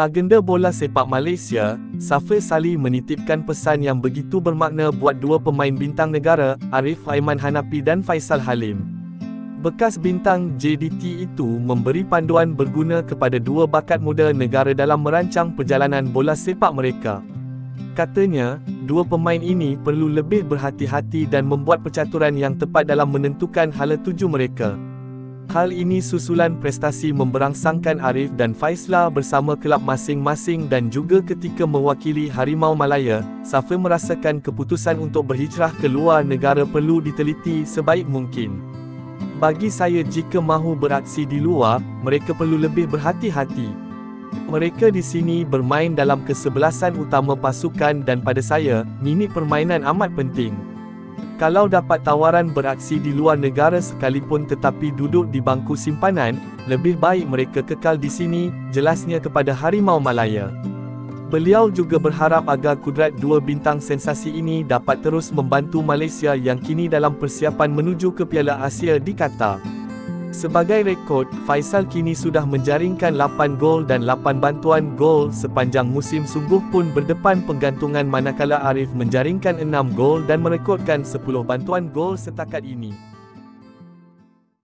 Legenda bola sepak Malaysia, Safir Salih menitipkan pesan yang begitu bermakna buat dua pemain bintang negara, Arif Aiman Hanapi dan Faisal Halim. Bekas bintang JDT itu memberi panduan berguna kepada dua bakat muda negara dalam merancang perjalanan bola sepak mereka. Katanya, dua pemain ini perlu lebih berhati-hati dan membuat percaturan yang tepat dalam menentukan hala tuju mereka. Hal ini susulan prestasi memberangsangkan Arif dan Faisla bersama kelab masing-masing dan juga ketika mewakili Harimau Malaya, Safa merasakan keputusan untuk berhijrah ke luar negara perlu diteliti sebaik mungkin. Bagi saya jika mahu beraksi di luar, mereka perlu lebih berhati-hati. Mereka di sini bermain dalam kesebelasan utama pasukan dan pada saya, minit permainan amat penting. Kalau dapat tawaran beraksi di luar negara sekalipun tetapi duduk di bangku simpanan, lebih baik mereka kekal di sini, jelasnya kepada Harimau Malaya. Beliau juga berharap agar kudrat dua bintang sensasi ini dapat terus membantu Malaysia yang kini dalam persiapan menuju ke Piala Asia di Qatar. Sebagai rekod, Faisal kini sudah menjaringkan 8 gol dan 8 bantuan gol sepanjang musim sungguh pun berdepan penggantungan manakala Arif menjaringkan 6 gol dan merekodkan 10 bantuan gol setakat ini.